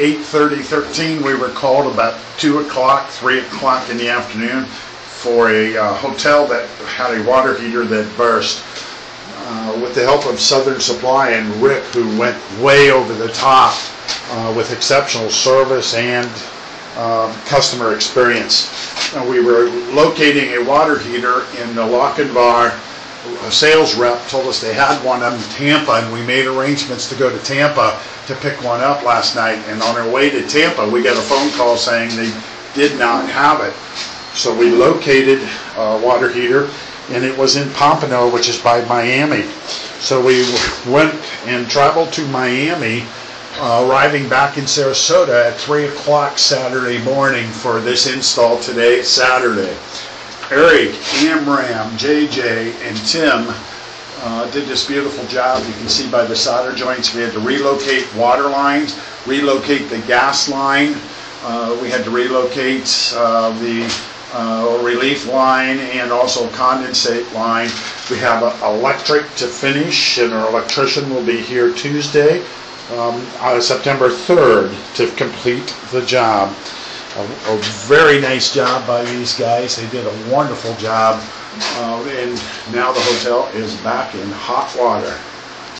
8:30, 13, we were called about 2 o'clock, 3 o'clock in the afternoon for a uh, hotel that had a water heater that burst. Uh, With the help of Southern Supply and Rick, who went way over the top uh, with exceptional service and um, customer experience. And we were locating a water heater in the Lochinvar. A sales rep told us they had one in Tampa, and we made arrangements to go to Tampa to pick one up last night. And on our way to Tampa, we got a phone call saying they did not have it. So we located a water heater, and it was in Pompano, which is by Miami. So we went and traveled to Miami, uh, arriving back in Sarasota at 3 o'clock Saturday morning for this install today, Saturday. Eric, Amram, JJ, and Tim uh, did this beautiful job. You can see by the solder joints, we had to relocate water lines, relocate the gas line, uh, we had to relocate uh, the uh, relief line and also condensate line. We have electric to finish, and our electrician will be here Tuesday, um, uh, September 3rd, to complete the job. A, a very nice job by these guys. They did a wonderful job. Uh, and now the hotel is back in hot water.